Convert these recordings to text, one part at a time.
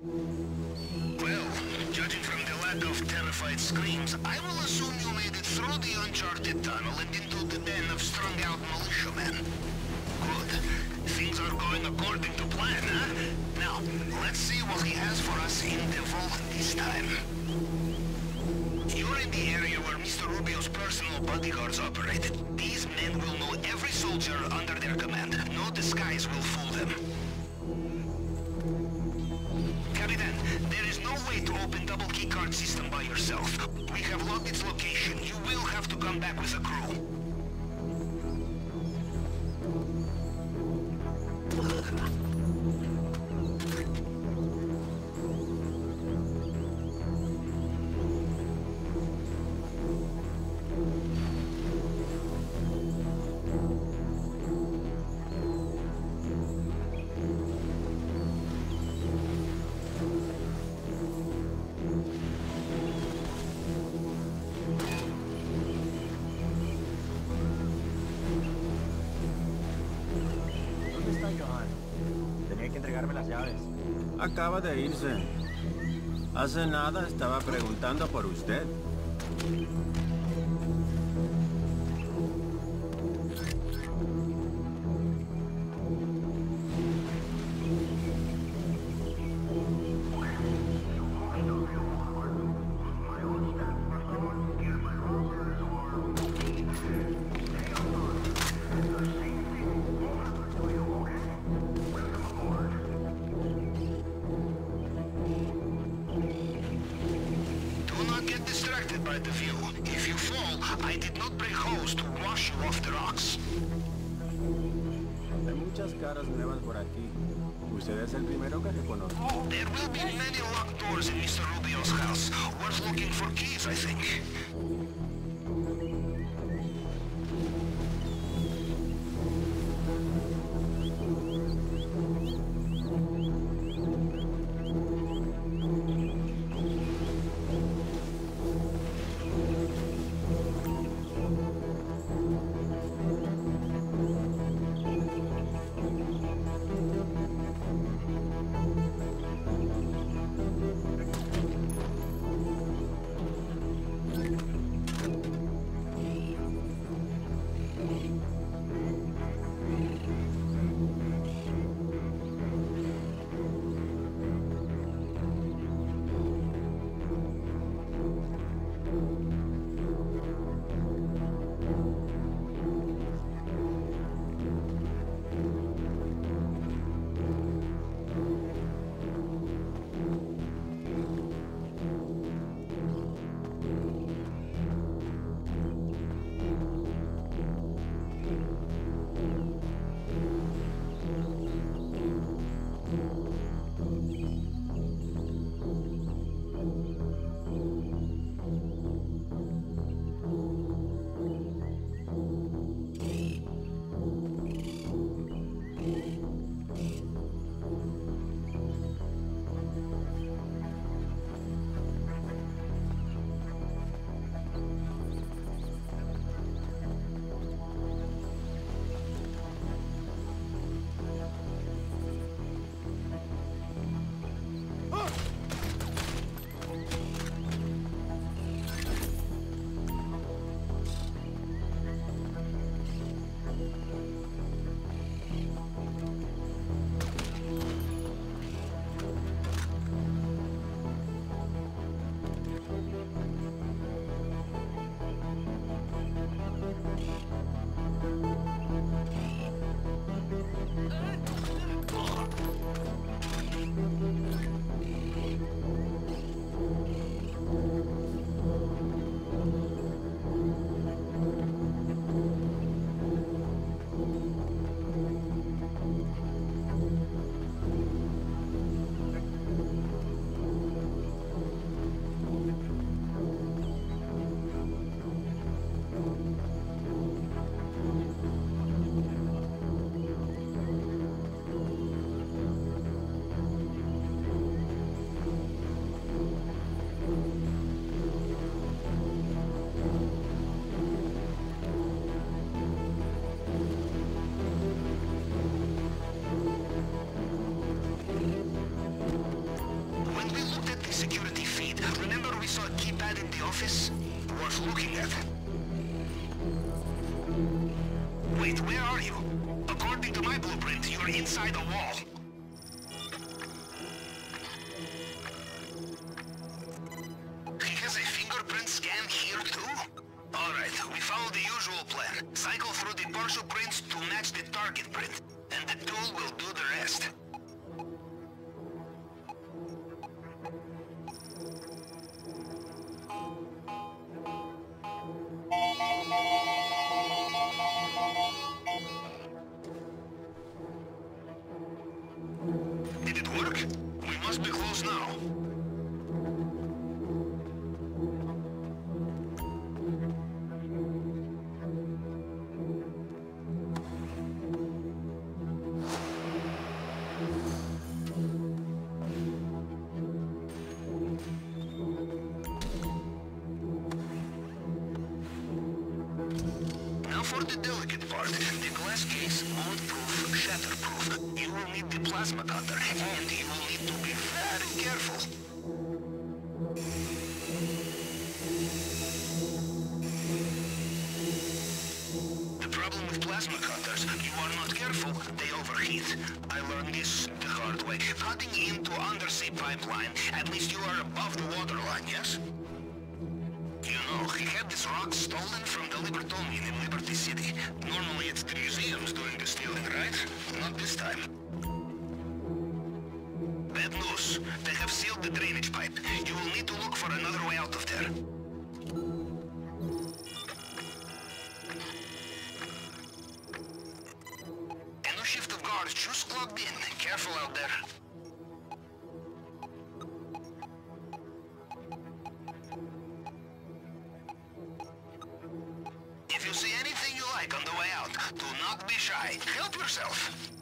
Well, judging from the lack of terrified screams, I will assume you made it through the uncharted tunnel and into the den of strung-out militiamen. Good. Things are going according to plan, huh? Now, let's see what he has for us in the vault this time. You're in the area where Mr. Rubio's personal bodyguards operate. These men will know every soldier under their command. No disguise will fool them. Way to open double keycard system by yourself. We have logged its location. You will have to come back with a crew. Tenía que entregarme las llaves. Acaba de irse. Hace nada estaba preguntando por usted. Bring hose to wash you off the rocks. Hay muchas caras nuevas por aquí. Usted es el primero que reconozco. There will be many locked doors in Mr. Rubio's house. Worth looking for keys, I think. A wall. He has a fingerprint scan here too? Alright, we follow the usual plan. Cycle through the partial prints to match the target print. And the tool will do the rest. Now. For the delicate part. The glass case, mold-proof, shatterproof. You will need the plasma cutter, and you will need to be very careful. The problem with plasma cutters, you are not careful, they overheat. I learned this the hard way. Cutting into undersea pipeline, at least you are above the waterline, yes? This rock stolen from the Libertonian in Liberty City. Normally it's the museums doing the stealing, right? Not this time. Bad news. They have sealed the drainage pipe. You will need to look for another way out of there. And no shift of guards just clogged in. Careful out there. Be shy. Help yourself.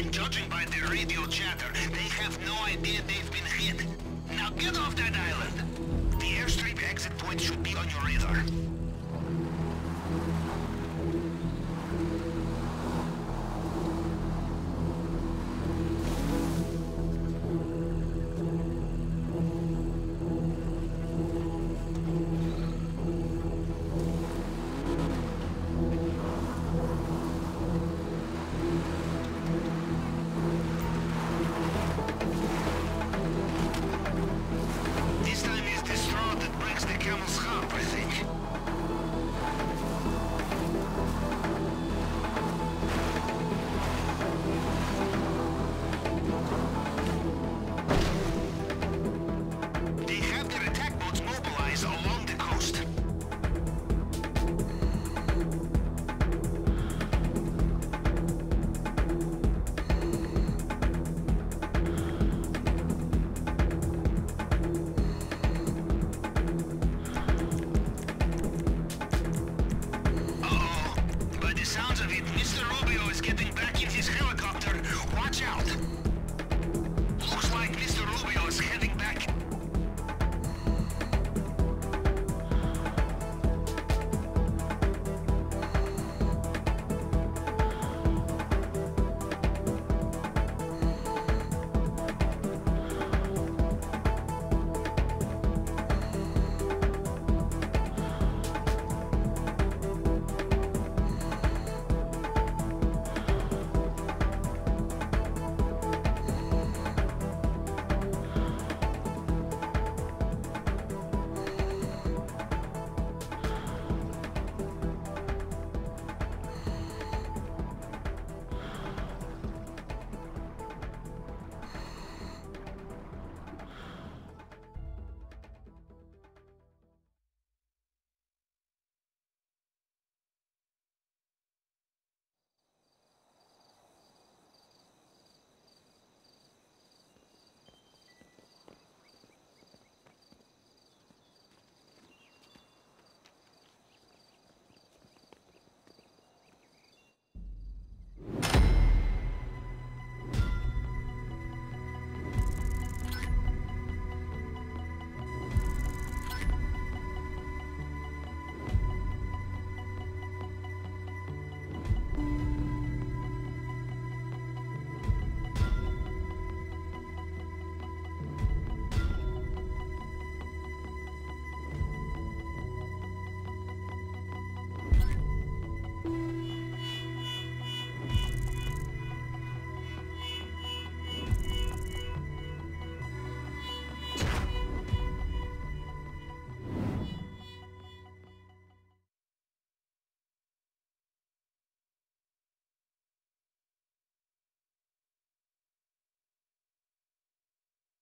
And judging by the radio chatter, they have no idea they've